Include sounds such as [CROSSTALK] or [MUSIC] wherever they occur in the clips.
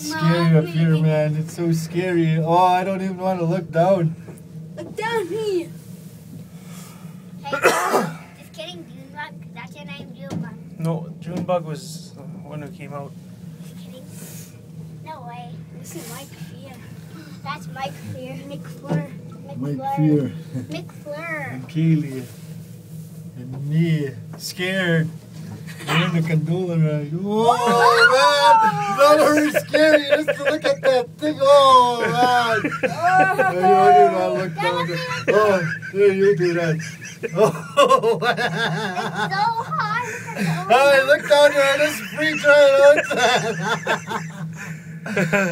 It's scary up here, man. It's so scary. Oh, I don't even want to look down. Look down here. [COUGHS] Hey, just kidding, Junebug. That's your name, Junebug. No, Junebug was the one who came out. Just kidding. No way. This is Mike Fear. That's Mike Fear. Nick Fleur. Mike Fear Mick Fleur. and Keely and me scared. We're in the gondola ride. Whoa, oh, man! Not very scary just to look at that thing. Oh, man! I don't even want to look down there. Oh, there you do that. Oh, So man. hard. Oh, look down there and just free trying outside.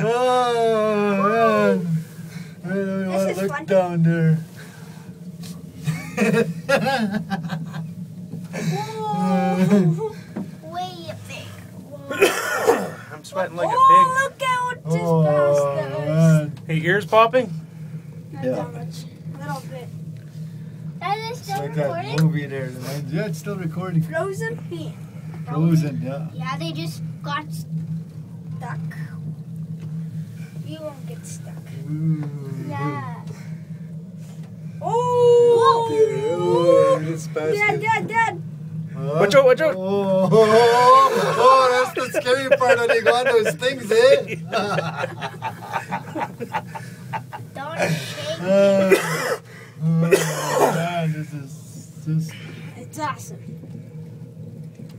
oh, man. I don't even want to look fun. down there. [LAUGHS] [LAUGHS] Whoa. Way up there. I'm sweating like oh, look out what just oh, passed us. man. a pig. Hey, ears popping? Not Yeah. that much. A little bit. That is It's still like that recording? movie there. the man- Yeah, it's still recording. Frozen pea. Frozen, yeah. Yeah, they just got Stuck. You won't get stuck. Ooh. yeah. Oh! Oh, it's past Dad, dad, dad. Huh? Watch out, watch out. Oh, oh, oh, oh, that's the scary part when they go on those things, eh? Don't shake. Uh, oh, man, this is just. It's awesome.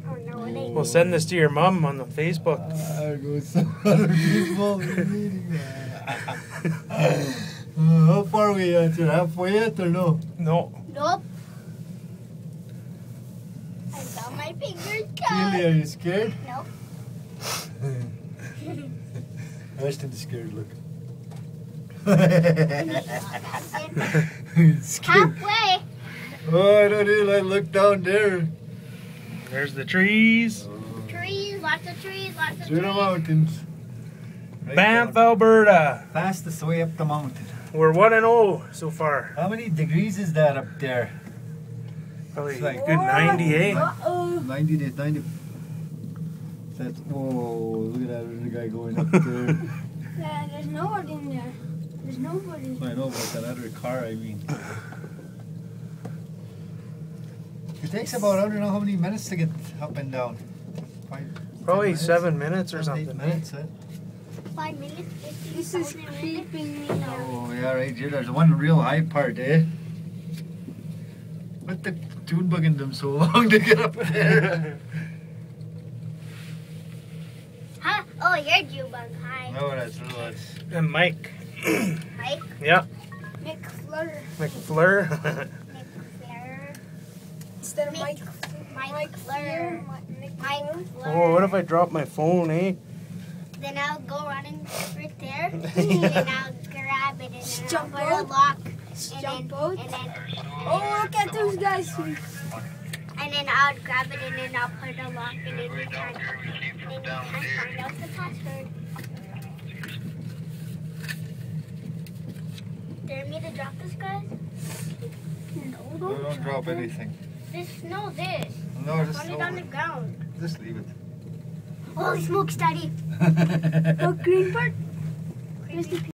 Oh no, it ain't. We'll send this to your mom on the Facebook. Uh, there goes [LAUGHS] some other people reading that. [LAUGHS] Uh, how far are we at? here? halfway yet or no? No. Nope. I got my fingers cut. Keely, are you scared? Nope. [LAUGHS] Ashton's scared, look. [LAUGHS] [LAUGHS] scared. Halfway. Oh, I don't even I look down there. There's the trees. Trees, lots of trees, lots of Through the trees. mountains. Right Banff, down. Alberta. Fastest way up the mountain. We're 1 and 0 so far. How many degrees is that up there? Probably It's like- good 98. Uh-oh. 90 to 90. That's, whoa, look at that other guy going up there. [LAUGHS] Yeah, there's nobody in there. There's nobody. I know but that other car, I mean. It takes about, I don't know how many minutes to get up and down. Five, Probably minutes? seven minutes or Seven, something. eh? minutes, eh? Five minutes. This is thousand creeping me out. Oh, yeah, right here. There's one real high part, eh? What the tune bugging them so long to get up there? Huh? Oh, you're Jubug. Hi. no, that's no. And Mike. Mike. Yeah, Nick Fleur. McFleur. Instead of Mike. Mike. Mike Fleur. Mike Fleur. Fleur. oh, what if I drop my phone, eh? Then I'll go running right there. [LAUGHS] and I'll grab it and then Jump I'll put a lock. And Jump then, out. And then, Oh, look at those guys. and then I'll grab it and then I'll put a lock and then you can't, and then you can't find out the password. Dare me to drop this, guys? No, No, don't drop anything. This, no, this. No, just, Put it on the ground. just leave it. Holy smokes, Daddy. it. [LAUGHS] The oh, green part. Creepy.